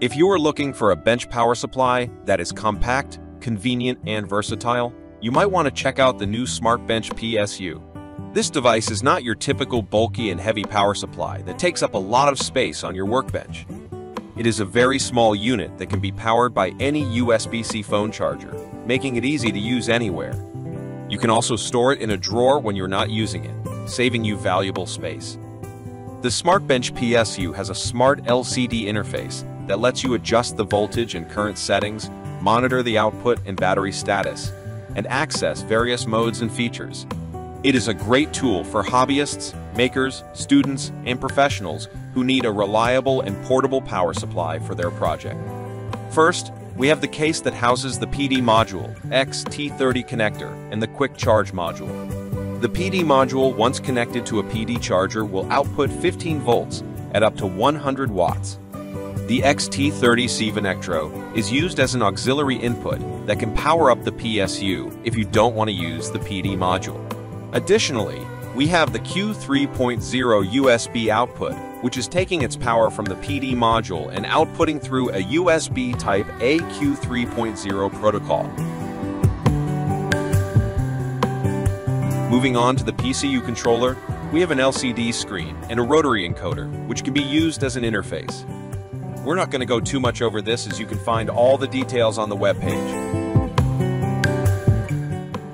If you are looking for a bench power supply that is compact, convenient, and versatile, you might want to check out the new SmartBench PSU. This device is not your typical bulky and heavy power supply that takes up a lot of space on your workbench. It is a very small unit that can be powered by any USB-C phone charger, making it easy to use anywhere. You can also store it in a drawer when you're not using it, saving you valuable space. The SmartBench PSU has a smart LCD interface that lets you adjust the voltage and current settings, monitor the output and battery status, and access various modes and features. It is a great tool for hobbyists, makers, students, and professionals who need a reliable and portable power supply for their project. First, we have the case that houses the PD module, XT30 connector, and the quick charge module. The PD module, once connected to a PD charger, will output 15 volts at up to 100 watts. The XT30 connector is used as an auxiliary input that can power up the PSU if you don't want to use the PD module. Additionally, we have the QC3.0 USB output, which is taking its power from the PD module and outputting through a USB Type A QC3.0 protocol. Moving on to the PSU controller, we have an LCD screen and a rotary encoder, which can be used as an interface. We're not going to go too much over this as you can find all the details on the webpage.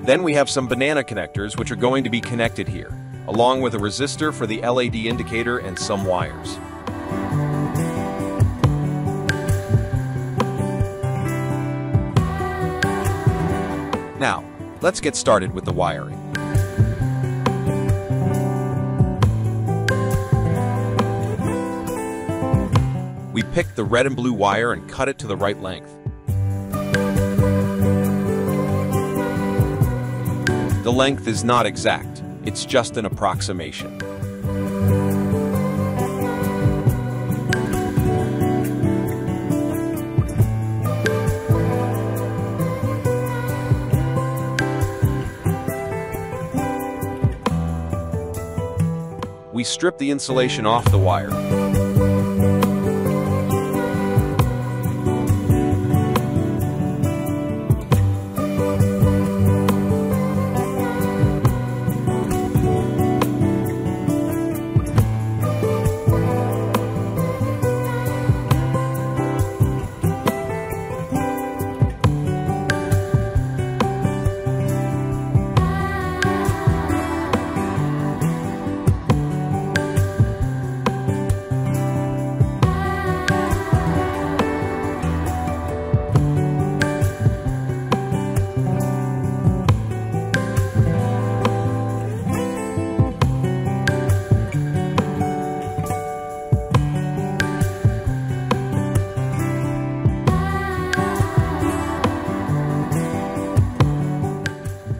Then we have some banana connectors which are going to be connected here, along with a resistor for the LED indicator and some wires. Now, let's get started with the wiring. We pick the red and blue wire and cut it to the right length. The length is not exact, it's just an approximation. We strip the insulation off the wire.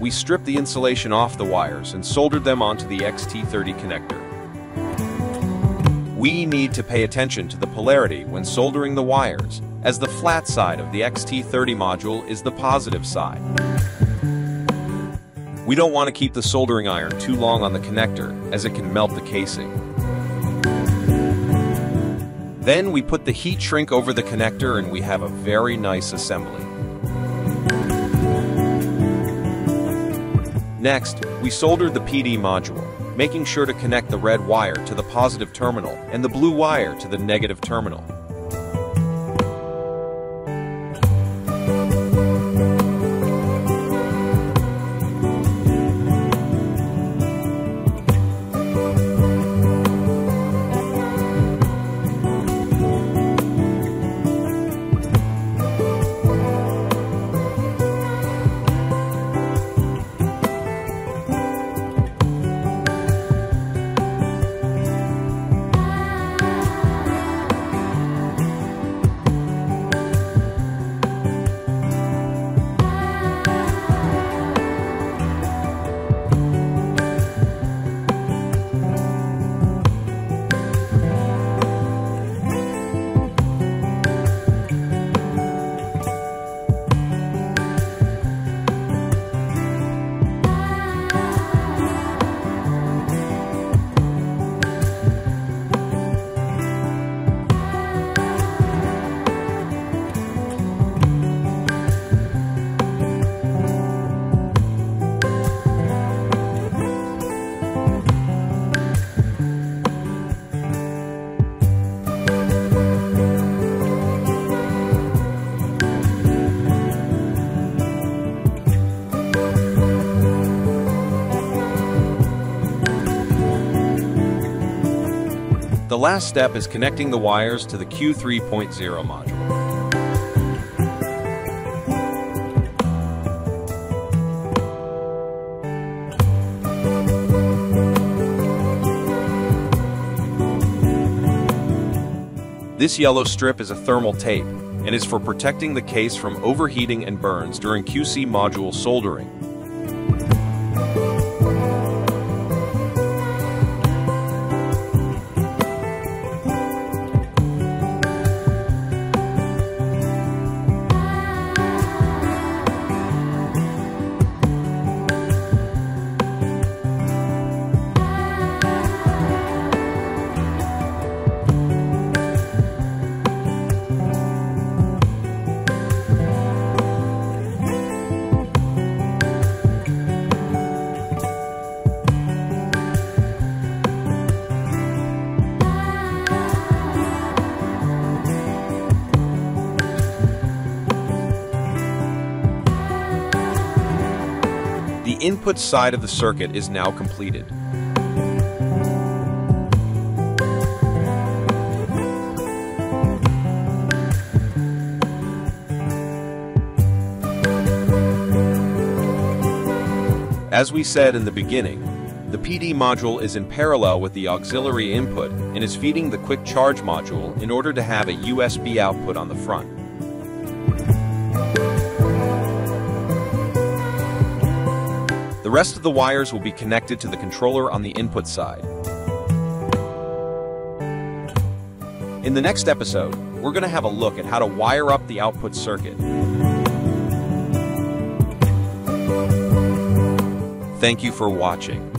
We stripped the insulation off the wires and soldered them onto the XT30 connector. We need to pay attention to the polarity when soldering the wires, as the flat side of the XT30 module is the positive side. We don't want to keep the soldering iron too long on the connector, as it can melt the casing. Then we put the heat shrink over the connector and we have a very nice assembly. Next, we soldered the PD module, making sure to connect the red wire to the positive terminal and the blue wire to the negative terminal. The last step is connecting the wires to the QC3.0 module. This yellow strip is a thermal tape and is for protecting the case from overheating and burns during QC module soldering. The input side of the circuit is now completed. As we said in the beginning, the PD module is in parallel with the auxiliary input and is feeding the quick charge module in order to have a USB output on the front. The rest of the wires will be connected to the controller on the input side. In the next episode, we're going to have a look at how to wire up the output circuit. Thank you for watching.